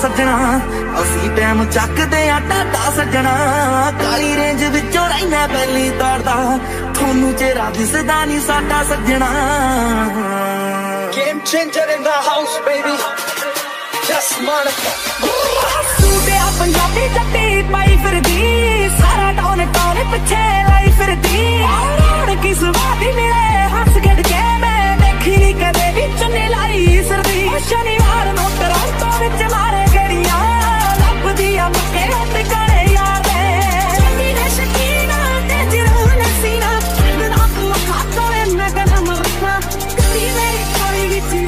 ਸੱਜਣਾ। ਅਸੀਂ ਟਾਈਮ ਚੱਕਦੇ ਆ ਟਾਟਾ ਸੱਜਣਾ। ਕਾਲੀ ਰੇਂਜ ਵਿੱਚੋਂ ਰਹਿਣਾ ਪਹਿਲੀ ਤੜਦਾ ਤੁਹਾਨੂੰ ਚਿਹਰਾ ਦਿਸਦਾ ਨਹੀਂ ਸਾਡਾ ਸੱਜਣਾ। Game changer in the house, baby. Just Monica. ਸੂਟਿਆ Punjabi ਜੱਟੀ ਪਾਈ ਫਿਰਦੀ। ਸਾਰਾ ਟੌਨ ਟੌਨ ਪਿੱਛੇ ਲਾਈ ਫਿਰਦੀ। ਰੌਣ ਕਿਸ ਵਾਦੀ ਮਿਲੇ ਹੱਸ ਖੇਡ ਕੇ ਮੈਂ ਦੇਖੀ ਕਦੇ ਵੀ ਚੁੰਨੀ ਲਾਈ ਸਰਦੀ। ਸ਼ਨੀਵਾਰ ਨੂੰ ਟੋਰਾਂਟੋ ਵਿੱਚ ਮਾਰੇ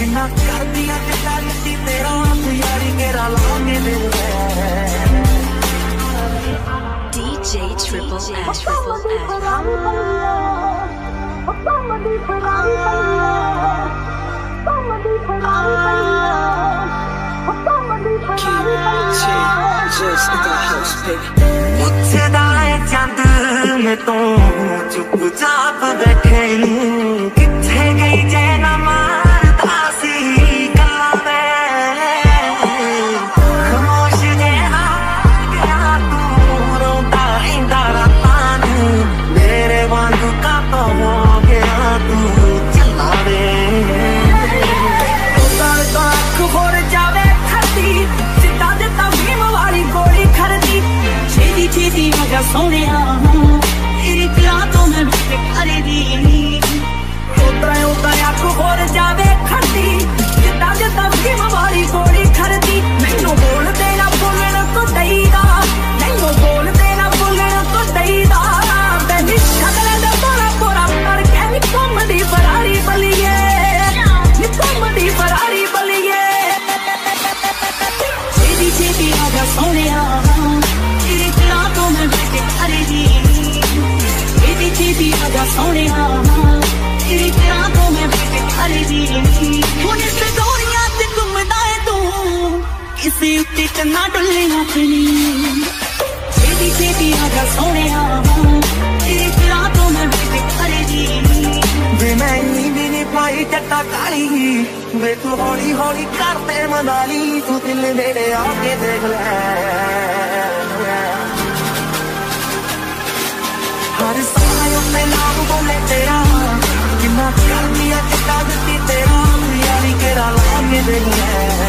ਕਿੰਨਾ ਕਰਦੀ ਆ ਜੱਟਾ ਜੱਟੀ ਤੇਰਾ ਤੂੰ ਯਾਰੀ ਤੇਰਾ ਲਾ ਕੇ ਦੇਖ ਲੈ DJ Triple S. Triple S. Changers in the house, baby. ਪੁੱਛਦਾ ਏ ਚੰਦ ਮੈਂ ਤੋਂ ਚੁੱਪ-ਚਾਪ ਬੈਠੇ ਨੂੰ ਸੋਹਣਿਆ ਤੇਰੀ ਪਿਆਰ ਤੋਂ ਮੈਂ ਬਿਕ ਕਰਦੀ ਉਤਾਰ ਉਤਾਰ ਅੱਖ ਹੋਰ ਜਾਵੇ ਖਰਦੀ ਜਿੱਦਾਂ ਜਿੱਦਾਂ ਭੀਮ ਵਾਲੀ ਗੋਲੀ ਖਰਦੀ ਮੈਨੂੰ ਬੋਲਦੇ ਨਾ ਬੋਲਣ ਤੋਂ ਦਈਦਾ ਮੈਨੂੰ ਬੋਲਦੇ ਨਾ ਬੋਲਣ ਤੋਂ ਦਈਦਾ ਬੈਨੀ ਸ਼ਕਲ ਦਾ ਬੋਰਾ ਬੋਰਾ ਪਰ ਕੇ ਨੀ ਫਰਾਰੀ ਬਲੀਏ। ਨੀ ਫਰਾਰੀ ਬਲੀਏ। ਛੇਤੀ ਛੇਤੀ ਆ ਜਾ ਸੋਹਣਿਆ ਤੋਂ ਮੈਂ ਬਿਕ ਕਰਦੀ ਛੇਤੀ ਛੇਤੀ ਸੋਹਣਿਆ ਤੇਰੇ ਪਿਆਰ ਤੋਂ ਮੈਂ ਬਿਕ ਕਰਦੀ ਹੁਣ ਇਸ ਦੌਰੀਆਂ ਤੇ ਘੁੰਮਦਾ ਏ ਤੂੰ। ਕਿਸੇ ਉੱਤੇ ਚੰਨਾ ਡੁੱਲੇ ਆਪਣੀ ਛੇਤੀ ਛੇਤੀ ਆ ਸੋਹਣਿਆ ਤੇਰੇ ਪਿਆਰ ਤੋਂ ਮੈਂ ਬਿਕ ਕਰਦੀ ਵੇ ਮੈਂ ਇੰਨੀ ਵੀ ਪਾਈ ਜੱਟਾ ਕਾਲੀ। ਵੇ ਤੂੰ ਹੌਲੀ ਹੌਲੀ ਕਰਦੇ ਮਨਾਲੀ। ਤੂੰ ਦਿਲ ਨੇੜੇ ਆ ਕੇ ਦੇਖ ਲੈ। Yeah.